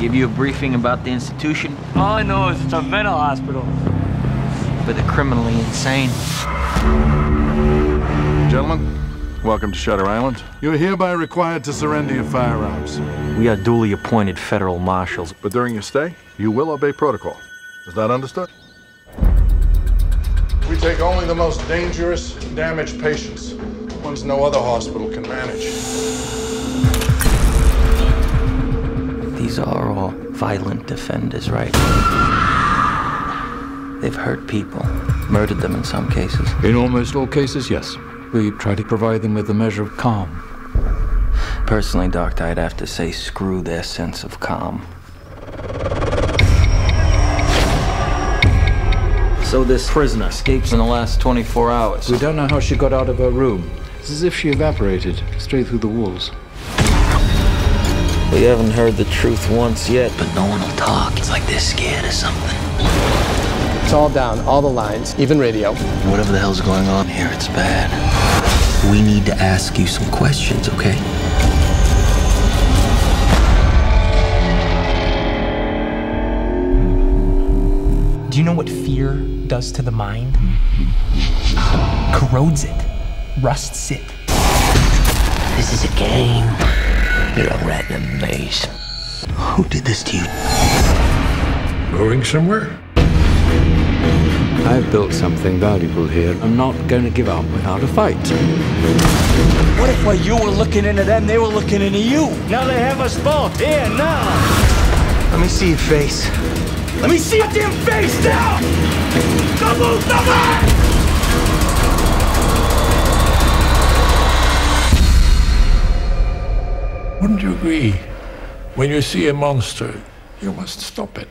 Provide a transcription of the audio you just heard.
Give you a briefing about the institution All I know is it's a mental hospital. for the criminally insane. Gentlemen, welcome to Shutter Island. You are hereby required to surrender your firearms. We are duly appointed federal marshals. But during your stay, you will obey protocol. Is that understood? We take only the most dangerous, damaged patients, ones no other hospital can manage. These are all violent offenders, right? They've hurt people, murdered them in some cases. In almost all cases, yes. We try to provide them with a measure of calm. Personally, Doctor, I'd have to say screw their sense of calm. So this prisoner escapes in the last 24 hours. We don't know how she got out of her room. It's as if she evaporated straight through the walls. We haven't heard the truth once yet, but no one will talk. It's like they're scared of something. It's all down, all the lines, even radio. Whatever the hell's going on here, it's bad. We need to ask you some questions, okay? Do you know what fear does to the mind? Corrodes it, rusts it. This is a game. You're a rat in a maze. Who did this to you? Going somewhere? I've built something valuable here. I'm not going to give up without a fight. What if while you were looking into them, they were looking into you? Now they have us both here now. Let me see your face. Let me see your damn face now! Double, double! Wouldn't you agree? When you see a monster, you must stop it.